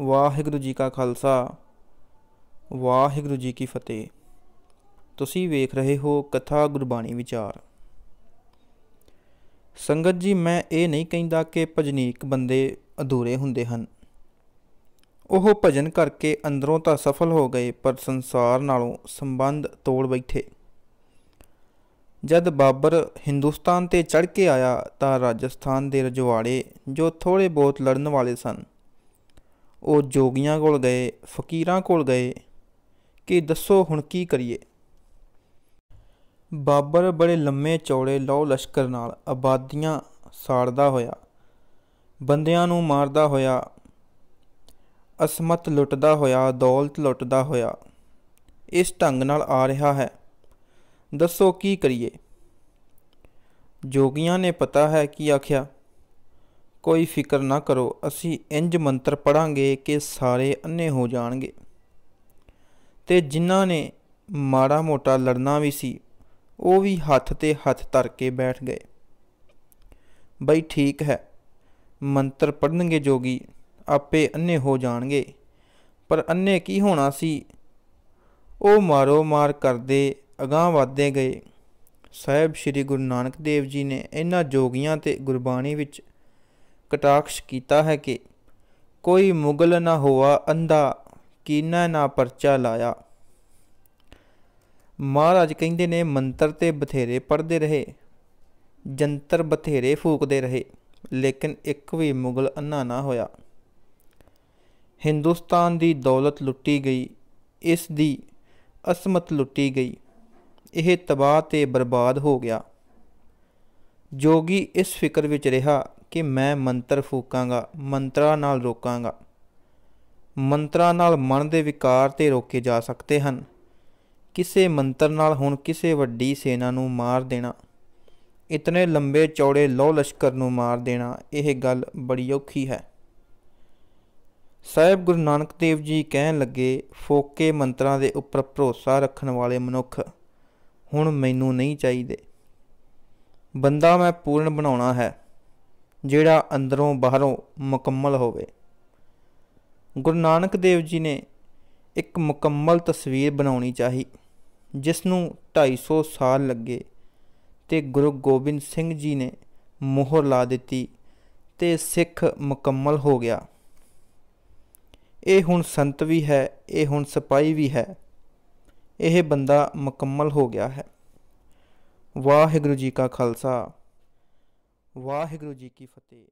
ਵਾਹਿਗੁਰੂ ਜੀ ਕਾ ਖਾਲਸਾ, ਵਾਹਿਗੁਰੂ ਜੀ ਕੀ ਫਤਿਹ। ਤੁਸੀਂ ਵੇਖ ਰਹੇ ਹੋ ਕਥਾ ਗੁਰਬਾਣੀ ਵਿਚਾਰ। ਸੰਗਤ ਜੀ, ਮੈਂ ਇਹ ਨਹੀਂ ਕਹਿੰਦਾ ਕਿ ਭਜਨੀਕ ਬੰਦੇ ਅਧੂਰੇ ਹੁੰਦੇ ਹਨ। ਉਹ ਭਜਨ ਕਰਕੇ ਅੰਦਰੋਂ ਤਾਂ ਸਫਲ ਹੋ ਗਏ, ਪਰ ਸੰਸਾਰ ਨਾਲੋਂ ਸੰਬੰਧ ਤੋੜ ਬੈਠੇ। ਜਦ ਬਾਬਰ ਹਿੰਦੁਸਤਾਨ ਤੇ ਚੜ ਕੇ ਆਇਆ, ਤਾਂ ਰਾਜਸਥਾਨ ਦੇ ਰਜਵਾੜੇ, ਜੋ ਥੋੜੇ ਬਹੁਤ ਲੜਨ ਵਾਲੇ ਸਨ ਉਹ ਜੋਗੀਆਂ ਕੋਲ ਗਏ, ਫਕੀਰਾਂ ਕੋਲ ਗਏ ਕਿ ਦੱਸੋ ਹੁਣ ਕੀ ਕਰੀਏ? ਬਾਬਰ ਬੜੇ ਲੰਮੇ ਚੌੜੇ ਲੌ ਲਸ਼ਕਰ ਨਾਲ ਆਬਾਦੀਆਂ ਸਾੜਦਾ ਹੋਇਆ, ਬੰਦਿਆਂ ਨੂੰ ਮਾਰਦਾ ਹੋਇਆ, ਅਸਮਤ ਲੁੱਟਦਾ ਹੋਇਆ, ਦੌਲਤ ਲੁੱਟਦਾ ਹੋਇਆ, ਇਸ ਢੰਗ ਨਾਲ ਆ ਰਿਹਾ ਹੈ। ਦੱਸੋ ਕੀ ਕਰੀਏ? ਜੋਗੀਆਂ ਨੇ ਪਤਾ ਹੈ ਕੀ ਆਖਿਆ? ਕੋਈ ਫਿਕਰ ਨਾ ਕਰੋ, ਅਸੀਂ ਇੰਜ ਮੰਤਰ ਪੜਾਂਗੇ ਕਿ ਸਾਰੇ ਅੰਨੇ ਹੋ ਜਾਣਗੇ। ਤੇ ਜਿਨ੍ਹਾਂ ਨੇ ਮਾੜਾ ਮੋਟਾ ਲੜਨਾ ਵੀ ਸੀ, ਉਹ ਵੀ ਹੱਥ ਤੇ ਹੱਥ ਧਰ ਕੇ ਬੈਠ ਗਏ। ਬਈ ਠੀਕ ਹੈ, ਮੰਤਰ ਪੜਨਗੇ ਜੋਗੀ, ਆਪੇ ਅੰਨੇ ਹੋ ਜਾਣਗੇ। ਪਰ ਅੰਨੇ ਕੀ ਹੋਣਾ ਸੀ? ਉਹ ਮਾਰੋ ਮਾਰ ਕਰਦੇ ਅਗਾਹ ਵਧਦੇ ਗਏ। ਸਾਹਿਬ ਸ੍ਰੀ ਗੁਰੂ ਨਾਨਕ ਦੇਵ ਜੀ ਨੇ ਇਹਨਾਂ ਜੋਗੀਆਂ ਤੇ ਗੁਰਬਾਣੀ ਵਿੱਚ ਕਟਾਕਸ਼ ਕੀਤਾ ਹੈ ਕਿ ਕੋਈ ਮੁਗਲ ਨਾ ਹੋਆ, ਅੰਧਾ ਕੀਨਾ ਨਾ ਪਰਚਾ ਲਾਇਆ। ਮਹਾਰਾਜ ਕਹਿੰਦੇ ਨੇ, ਮੰਤਰ ਤੇ ਬਥੇਰੇ ਪੜਦੇ ਰਹੇ, ਜੰਤਰ ਬਥੇਰੇ ਫੂਕਦੇ ਰਹੇ, ਲੇਕਿਨ ਇੱਕ ਵੀ ਮੁਗਲ ਅੰਨਾ ਨਾ ਹੋਇਆ। ਹਿੰਦੁਸਤਾਨ ਦੀ ਦੌਲਤ ਲੁੱਟੀ ਗਈ, ਇਸ ਦੀ ਅਸਮਤ ਲੁੱਟੀ ਗਈ, ਇਹ ਤਬਾਹ ਤੇ ਬਰਬਾਦ ਹੋ ਗਿਆ। ਜੋਗੀ ਇਸ ਫਿਕਰ ਵਿੱਚ ਰਿਹਾ ਕਿ ਮੈਂ ਮੰਤਰ ਫੂਕਾਂਗਾ, ਮੰਤਰਾਂ ਨਾਲ ਰੋਕਾਂਗਾ। ਮੰਤਰਾਂ ਨਾਲ ਮਨ ਦੇ ਵਿਕਾਰ ਤੇ ਰੋਕੇ ਜਾ ਸਕਦੇ ਹਨ। ਕਿਸੇ ਮੰਤਰ ਨਾਲ ਹੁਣ ਕਿਸੇ ਵੱਡੀ ਸੈਨਾ ਨੂੰ ਮਾਰ ਦੇਣਾ, ਇਤਨੇ ਲੰਬੇ ਚੌੜੇ ਲੋ ਲਸ਼ਕਰ ਨੂੰ ਮਾਰ ਦੇਣਾ, ਇਹ ਗੱਲ ਬੜੀ ਔਖੀ ਹੈ। ਸਾਹਿਬ ਗੁਰੂ ਨਾਨਕ ਦੇਵ ਜੀ ਕਹਿਣ ਲੱਗੇ, ਫੋਕੇ ਮੰਤਰਾਂ ਦੇ ਉੱਪਰ ਭਰੋਸਾ ਰੱਖਣ ਵਾਲੇ ਮਨੁੱਖ ਹੁਣ ਮੈਨੂੰ ਨਹੀਂ ਚਾਹੀਦੇ। ਬੰਦਾ ਮੈਂ ਪੂਰਨ ਬਣਾਉਣਾ ਹੈ। ਜਿਹੜਾ ਅੰਦਰੋਂ ਬਾਹਰੋਂ ਮੁਕੰਮਲ ਹੋਵੇ। ਗੁਰੂ ਨਾਨਕ ਦੇਵ ਜੀ ਨੇ ਇੱਕ ਮੁਕੰਮਲ ਤਸਵੀਰ ਬਣਾਉਣੀ ਚਾਹੀ ਜਿਸ ਨੂੰ 250 ਸਾਲ ਲੱਗੇ ਤੇ ਗੁਰੂ ਗੋਬਿੰਦ ਸਿੰਘ ਜੀ ਨੇ ਮੋਹਰ ਲਾ ਦਿੱਤੀ ਤੇ ਸਿੱਖ ਮੁਕੰਮਲ ਹੋ ਗਿਆ। ਇਹ ਹੁਣ ਸੰਤ ਵੀ ਹੈ, ਇਹ ਹੁਣ ਸਿਪਾਈ ਵੀ ਹੈ, ਇਹ ਬੰਦਾ ਮੁਕੰਮਲ ਹੋ ਗਿਆ ਹੈ। ਵਾਹਿਗੁਰੂ ਜੀ ਕਾ ਖਾਲਸਾ। ਵਾਹਿਗੁਰੂ ਜੀ ਕੀ ਫਤਿਹ।